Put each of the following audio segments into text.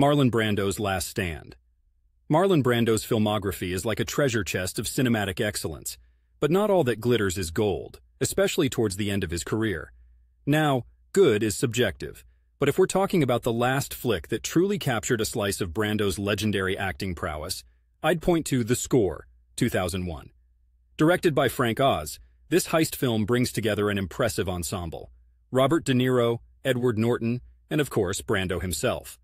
Marlon Brando's Last Stand. Marlon Brando's filmography is like a treasure chest of cinematic excellence, but not all that glitters is gold, especially towards the end of his career. Now, good is subjective, but if we're talking about the last flick that truly captured a slice of Brando's legendary acting prowess, I'd point to The Score, 2001. Directed by Frank Oz, this heist film brings together an impressive ensemble. Robert De Niro, Edward Norton, and of course, Brando himself.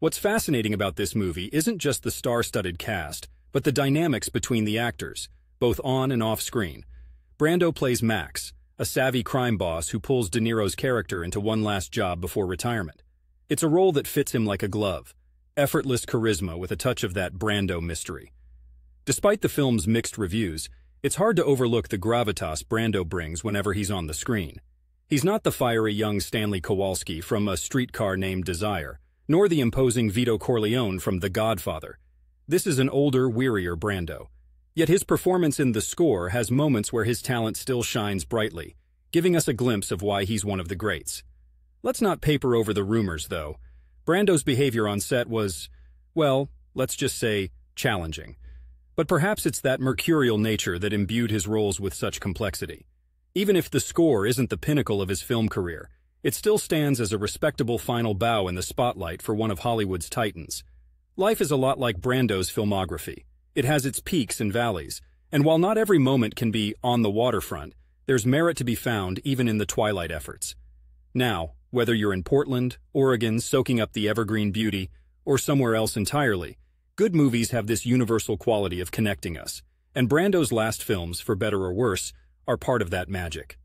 What's fascinating about this movie isn't just the star-studded cast, but the dynamics between the actors, both on and off screen. Brando plays Max, a savvy crime boss who pulls De Niro's character into one last job before retirement. It's a role that fits him like a glove, effortless charisma with a touch of that Brando mystery. Despite the film's mixed reviews, it's hard to overlook the gravitas Brando brings whenever he's on the screen. He's not the fiery young Stanley Kowalski from A Streetcar Named Desire, nor the imposing Vito Corleone from The Godfather. This is an older, wearier Brando. Yet his performance in The Score has moments where his talent still shines brightly, giving us a glimpse of why he's one of the greats. Let's not paper over the rumors, though. Brando's behavior on set was, well, let's just say, challenging. But perhaps it's that mercurial nature that imbued his roles with such complexity. Even if The Score isn't the pinnacle of his film career, it still stands as a respectable final bow in the spotlight for one of Hollywood's titans. Life is a lot like Brando's filmography. It has its peaks and valleys, and while not every moment can be on the waterfront, there's merit to be found even in the twilight efforts. Now, whether you're in Portland, Oregon, soaking up the evergreen beauty, or somewhere else entirely, good movies have this universal quality of connecting us, and Brando's last films, for better or worse, are part of that magic.